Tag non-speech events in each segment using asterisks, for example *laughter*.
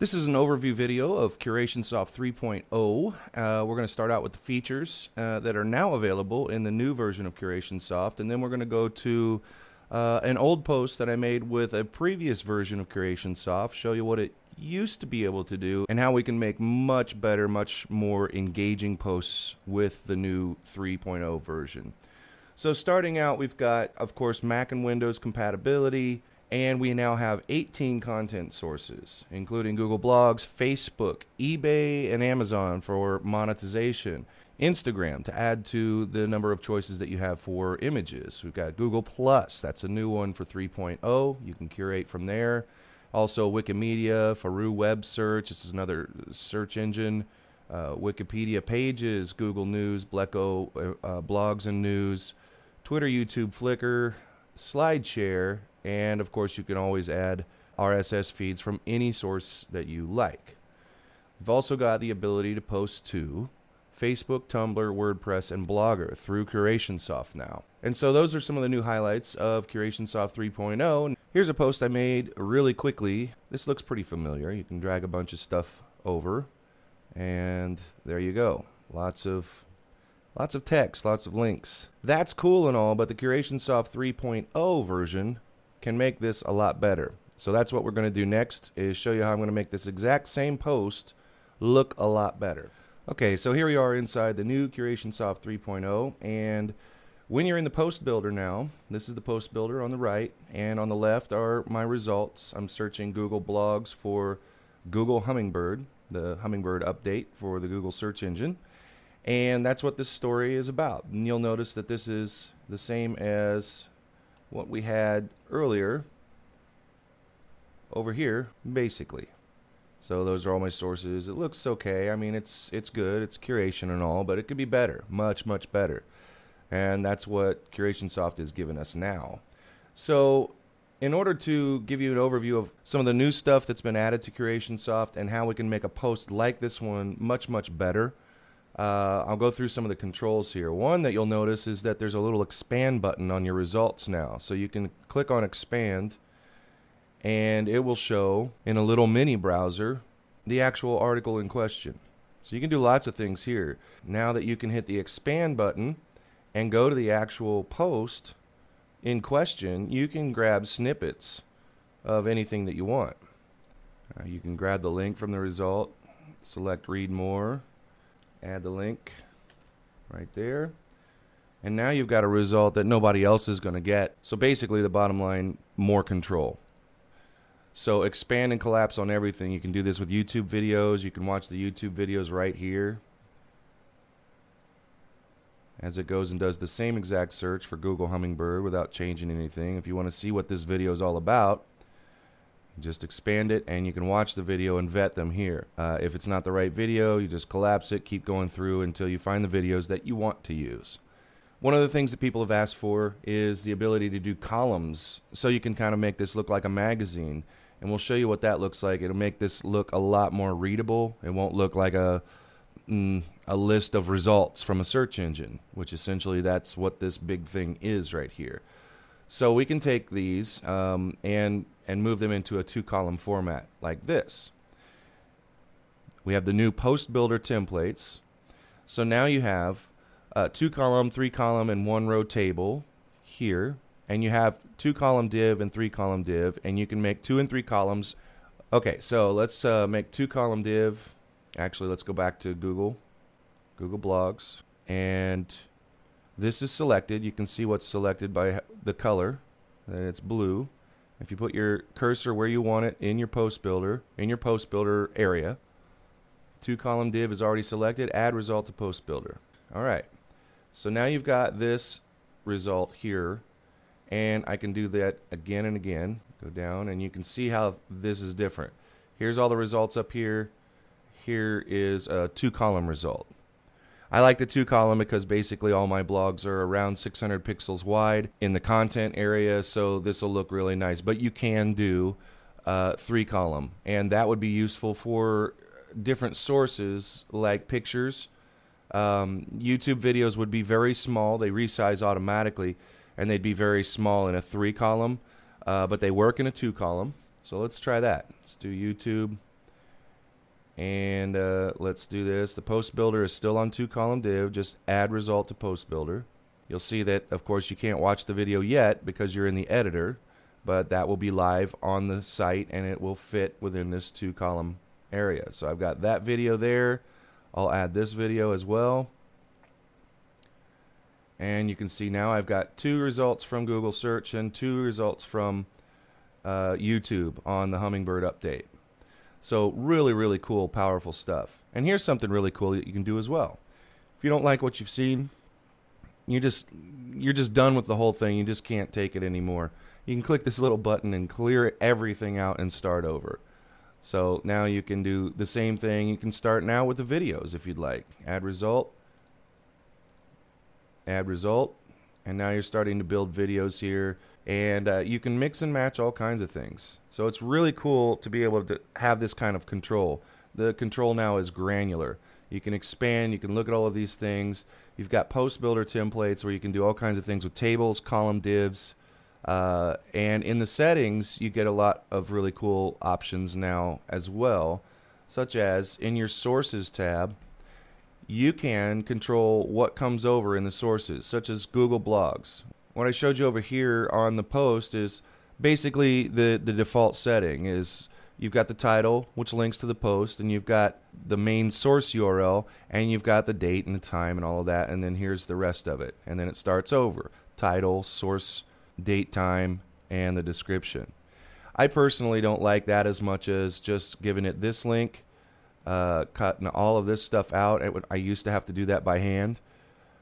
This is an overview video of CurationSoft 3.0. Uh, we're going to start out with the features uh, that are now available in the new version of CurationSoft, and then we're going to go to uh, an old post that I made with a previous version of CurationSoft, show you what it used to be able to do and how we can make much better, much more engaging posts with the new 3.0 version. So starting out, we've got, of course, Mac and Windows compatibility, and we now have 18 content sources, including Google Blogs, Facebook, eBay, and Amazon for monetization. Instagram to add to the number of choices that you have for images. We've got Google Plus, that's a new one for 3.0. You can curate from there. Also, Wikimedia, Faroo Web Search, this is another search engine. Uh, Wikipedia Pages, Google News, Blekko uh, uh, Blogs and News, Twitter, YouTube, Flickr, SlideShare, and of course, you can always add RSS feeds from any source that you like. We've also got the ability to post to Facebook, Tumblr, WordPress, and Blogger through CurationSoft now. And so those are some of the new highlights of CurationSoft 3.0. Here's a post I made really quickly. This looks pretty familiar. You can drag a bunch of stuff over, and there you go. Lots of lots of text, lots of links. That's cool and all, but the CurationSoft 3.0 version can make this a lot better. So that's what we're going to do next is show you how I'm going to make this exact same post look a lot better. Okay, so here we are inside the new CurationSoft 3.0 and when you're in the post builder now, this is the post builder on the right and on the left are my results. I'm searching Google Blogs for Google Hummingbird, the Hummingbird update for the Google search engine. And that's what this story is about. And you'll notice that this is the same as what we had earlier over here, basically. So those are all my sources. It looks okay. I mean, it's it's good. It's curation and all, but it could be better, much much better. And that's what CurationSoft is giving us now. So, in order to give you an overview of some of the new stuff that's been added to CurationSoft and how we can make a post like this one much much better, uh, I'll go through some of the controls here. One that you'll notice is that there's a little expand button on your results now. So you can click on expand and it will show in a little mini browser the actual article in question. So you can do lots of things here. Now that you can hit the expand button and go to the actual post in question, you can grab snippets of anything that you want. Uh, you can grab the link from the result, select read more, add the link right there. And now you've got a result that nobody else is going to get. So basically, the bottom line more control. So expand and collapse on everything. You can do this with YouTube videos. You can watch the YouTube videos right here. As it goes and does the same exact search for Google Hummingbird without changing anything. If you want to see what this video is all about, just expand it and you can watch the video and vet them here. Uh, if it's not the right video, you just collapse it, keep going through until you find the videos that you want to use. One of the things that people have asked for is the ability to do columns so you can kind of make this look like a magazine. And we'll show you what that looks like. It'll make this look a lot more readable. It won't look like a mm, a list of results from a search engine, which essentially that's what this big thing is right here. So we can take these um, and and move them into a two column format like this. We have the new post builder templates. So now you have two column, three column, and one row table here. And you have two column div and three column div. And you can make two and three columns. Okay, so let's uh, make two column div. Actually, let's go back to Google, Google Blogs. And this is selected. You can see what's selected by the color. And it's blue. If you put your cursor where you want it in your post builder, in your post builder area, two column div is already selected, add result to post builder. All right. So now you've got this result here and I can do that again and again. Go down and you can see how this is different. Here's all the results up here. Here is a two column result. I like the two column because basically all my blogs are around 600 pixels wide in the content area, so this will look really nice. But you can do uh, three column, and that would be useful for different sources like pictures. Um, YouTube videos would be very small, they resize automatically, and they'd be very small in a three column, uh, but they work in a two column. So let's try that. Let's do YouTube And uh, let's do this. The post builder is still on two column div. Just add result to post builder. You'll see that, of course, you can't watch the video yet because you're in the editor, but that will be live on the site and it will fit within this two column area. So I've got that video there. I'll add this video as well. And you can see now I've got two results from Google search and two results from uh, YouTube on the Hummingbird update. So really, really cool, powerful stuff. And here's something really cool that you can do as well. If you don't like what you've seen, you just you're just done with the whole thing. You just can't take it anymore. You can click this little button and clear everything out and start over. So now you can do the same thing. You can start now with the videos if you'd like. Add result. Add result. And now you're starting to build videos here. And uh, you can mix and match all kinds of things. So it's really cool to be able to have this kind of control. The control now is granular. You can expand, you can look at all of these things. You've got post builder templates where you can do all kinds of things with tables, column divs, uh, and in the settings, you get a lot of really cool options now as well, such as in your sources tab, you can control what comes over in the sources, such as Google Blogs. What I showed you over here on the post is basically the, the default setting is you've got the title, which links to the post, and you've got the main source URL, and you've got the date and the time and all of that, and then here's the rest of it. And then it starts over title, source, date, time, and the description. I personally don't like that as much as just giving it this link, uh, cutting all of this stuff out. I used to have to do that by hand.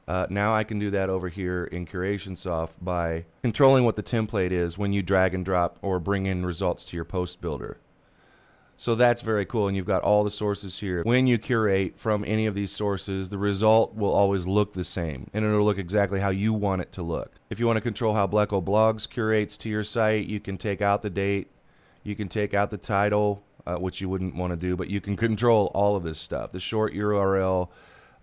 Uh, now I can do that over here in CurationSoft by controlling what the template is when you drag and drop or bring in results to your post builder. So that's very cool. And you've got all the sources here. When you curate from any of these sources, the result will always look the same and it'll look exactly how you want it to look. If you want to control how Blekko Blogs curates to your site, you can take out the date, you can take out the title, uh, which you wouldn't want to do, but you can control all of this stuff, the short URL,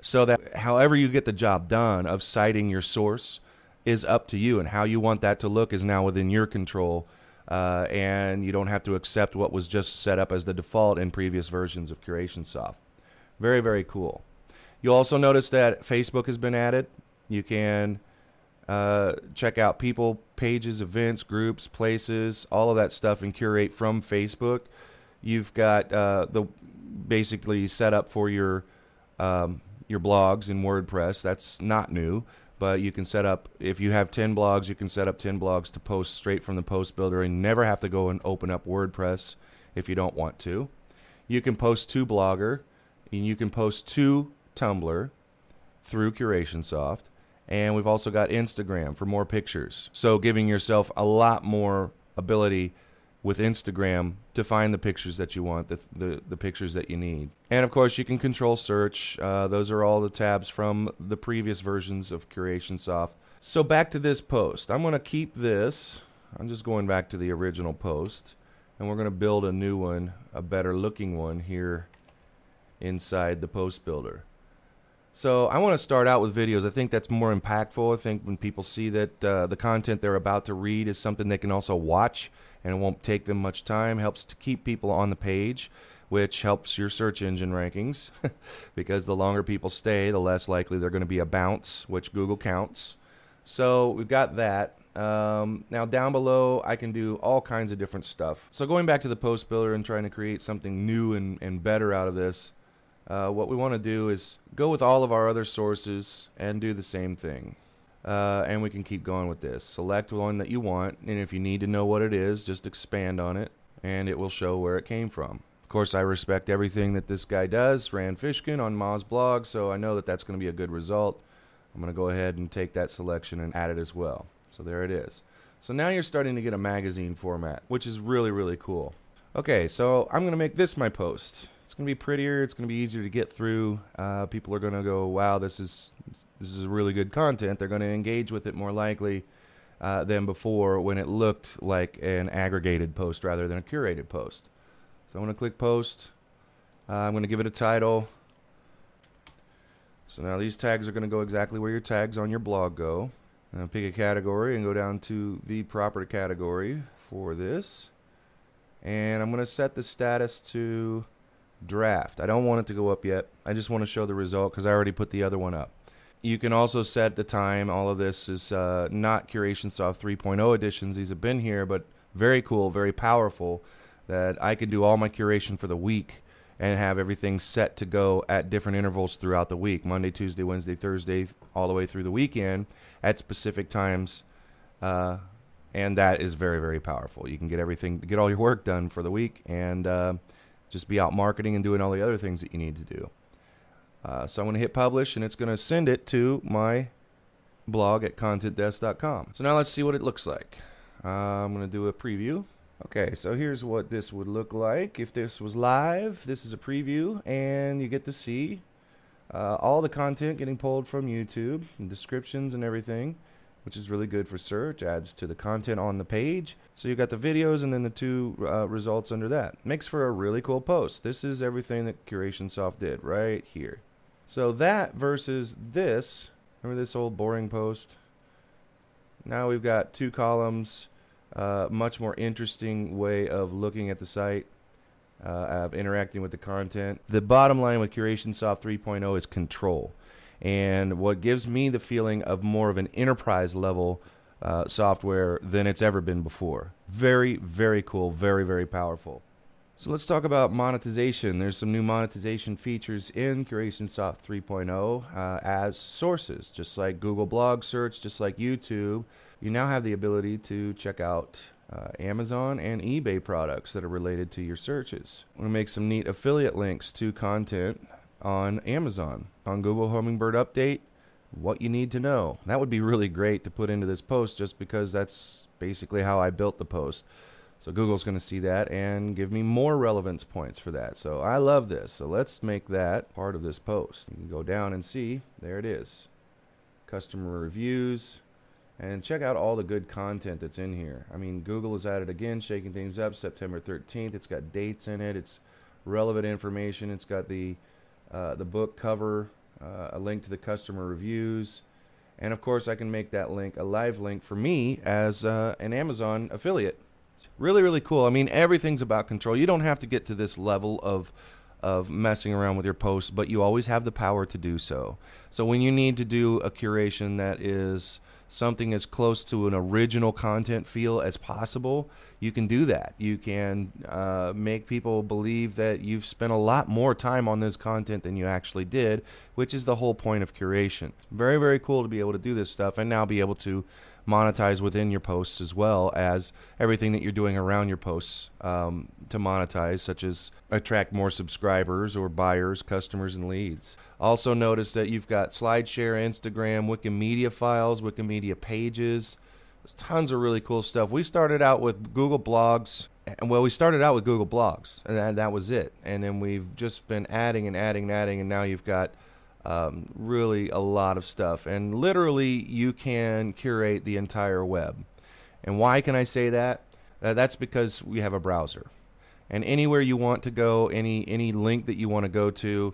so that however you get the job done of citing your source is up to you and how you want that to look is now within your control uh, and you don't have to accept what was just set up as the default in previous versions of CurationSoft. Very, very cool. You'll also notice that Facebook has been added. You can uh, check out people, pages, events, groups, places, all of that stuff, and curate from Facebook. You've got uh, the basically set up for your um, your blogs in WordPress. That's not new but you can set up if you have 10 blogs you can set up 10 blogs to post straight from the post builder and never have to go and open up wordpress if you don't want to you can post to blogger and you can post to tumblr through CurationSoft and we've also got instagram for more pictures so giving yourself a lot more ability with Instagram to find the pictures that you want, the, the, the pictures that you need. And of course, you can control search. Uh, those are all the tabs from the previous versions of CurationSoft. So back to this post. I'm going to keep this. I'm just going back to the original post. And we're going to build a new one, a better looking one here inside the post builder. So I want to start out with videos. I think that's more impactful. I think when people see that uh, the content they're about to read is something they can also watch and it won't take them much time, helps to keep people on the page, which helps your search engine rankings *laughs* because the longer people stay, the less likely they're going to be a bounce, which Google counts. So we've got that. Um, now down below, I can do all kinds of different stuff. So going back to the post builder and trying to create something new and, and better out of this, uh, what we want to do is go with all of our other sources and do the same thing. Uh, and we can keep going with this. Select one that you want, and if you need to know what it is, just expand on it, and it will show where it came from. Of course, I respect everything that this guy does, Rand Fishkin on Moz blog, so I know that that's going to be a good result. I'm going to go ahead and take that selection and add it as well. So there it is. So now you're starting to get a magazine format, which is really, really cool. Okay, so I'm going to make this my post it's going to be prettier. It's going to be easier to get through. Uh, people are going to go, "Wow, this is this is really good content." They're going to engage with it more likely uh, than before when it looked like an aggregated post rather than a curated post. So I'm going to click post. Uh, I'm going to give it a title. So now these tags are going to go exactly where your tags on your blog go. And pick a category and go down to the proper category for this. And I'm going to set the status to draft. I don't want it to go up yet. I just want to show the result because I already put the other one up. You can also set the time. All of this is uh, not CurationSoft 3.0 editions. These have been here, but very cool, very powerful. That I can do all my curation for the week and have everything set to go at different intervals throughout the week Monday, Tuesday, Wednesday, Thursday, all the way through the weekend at specific times. Uh, and that is very, very powerful. You can get everything, get all your work done for the week and uh, just be out marketing and doing all the other things that you need to do. Uh, so I'm going to hit publish and it's going to send it to my blog at contentdesk.com. So now let's see what it looks like. Uh, I'm going to do a preview. Okay, so here's what this would look like if this was live. This is a preview, and you get to see uh, all the content getting pulled from YouTube, and descriptions and everything, which is really good for search. Adds to the content on the page. So you got the videos and then the two uh, results under that. Makes for a really cool post. This is everything that CurationSoft did right here. So that versus this. Remember this old boring post? Now we've got two columns uh, much more interesting way of looking at the site, uh, of interacting with the content. The bottom line with CurationSoft 3.0 is control. And what gives me the feeling of more of an enterprise level uh, software than it's ever been before. Very, very cool, very, very powerful. So let's talk about monetization. There's some new monetization features in CurationSoft 3.0 uh, as sources, just like Google Blog Search, just like YouTube you now have the ability to check out uh, Amazon and eBay products that are related to your searches. I'm going to make some neat affiliate links to content on Amazon. On Google Hummingbird Update, what you need to know. That would be really great to put into this post just because that's basically how I built the post. So Google's going to see that and give me more relevance points for that. So I love this. So let's make that part of this post. You can go down and see, there it is. Customer reviews, and check out all the good content that's in here. I mean, Google is at it again, shaking things up. September 13th. It's got dates in it. It's relevant information. It's got the uh, the book cover, uh, a link to the customer reviews, and of course, I can make that link a live link for me as uh, an Amazon affiliate. Really, really cool. I mean, everything's about control. You don't have to get to this level of of messing around with your posts, but you always have the power to do so. So when you need to do a curation that is something as close to an original content feel as possible, you can do that. You can uh, make people believe that you've spent a lot more time on this content than you actually did, which is the whole point of curation. Very, very cool to be able to do this stuff and now be able to monetize within your posts as well as everything that you're doing around your posts um, to monetize, such as attract more subscribers or buyers, customers, and leads. Also, notice that you've got SlideShare, Instagram, Wikimedia files, Wikimedia pages. There's tons of really cool stuff. We started out with Google Blogs. And well, we started out with Google Blogs, and that was it. And then we've just been adding and adding and adding, and now you've got um, really a lot of stuff. And literally, you can curate the entire web. And why can I say that? Uh, that's because we have a browser. And anywhere you want to go, any any link that you want to go to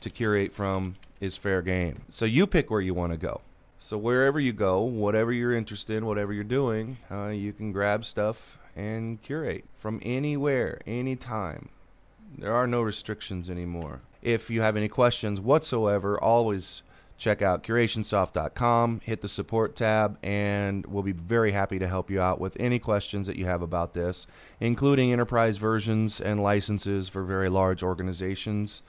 to curate from is fair game. So you pick where you want to go. So wherever you go, whatever you're interested in, whatever you're doing, uh, you can grab stuff and curate from anywhere, anytime. There are no restrictions anymore. If you have any questions whatsoever, always check out curationsoft.com, hit the support tab, and we'll be very happy to help you out with any questions that you have about this, including enterprise versions and licenses for very large organizations.